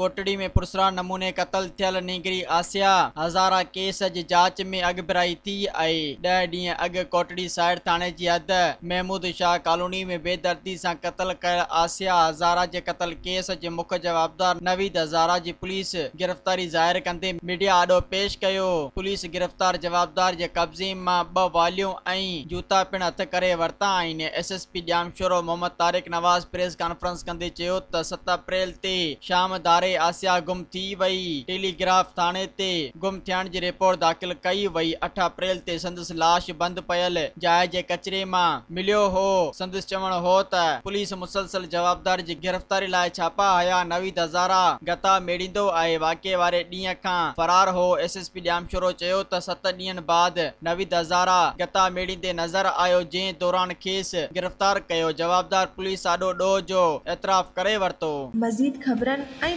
कोटड़ी में पुरसरा नमूने क़तल थियल नीगरी आसिया। हज़ारा केस जी जाँच में अॻिभराई थी आहे ॾह ॾींहं कोटड़ी साइड थाणे जी हद। महमूद शाह कॉलोनी में बेदर्दी सां क़तल कयल आसिया हज़ारा जे क़तल केस जे मुख्य जवाबदार नवीद हज़ारा जी पुलिस गिरफ़्तारी ज़ाहिर कंदे मीडिया आॾो पेश पुलिस गिरफ़्तार जवाबदार जे कब्ज़े माँ ॿ वालियूं जूता पिण हथ करे वरिता आहिनि। S S P Jamshoro Mohammad Tariq Nawaz press conference कंदे सत अप्रैल ते शाम दारे आसिया गुम थी वई। टेलीग्राफ थाणे ते गुम थियण जी रिपोर्ट दाख़िल कई वई। अठ अप्रैल ते संदसि लाश बंदि पयल। जाइ जे कचरे माँ मिलियो हो, संदसि चवण हो त पुलिस मुसलसल जवाबदार जी गिरफ़्तारी लाइ छापा हया। नवीद हज़ारा गता मेड़ींदो आहे। वाक़े वारे ॾींहं खां फरार हो। एस एस पी ॼामशोरो चयो त सत ॾींहंनि बाद नवीद हज़ारा गता मेड़ींदे नज़र आयो, जंहिं दौरान खेसि गिरफ़्तार कयो। जवाबदार पुलिस आॾो ॾोह जो एतिराफ़ करे वरितो। मज़ीद ख़बरनि ऐं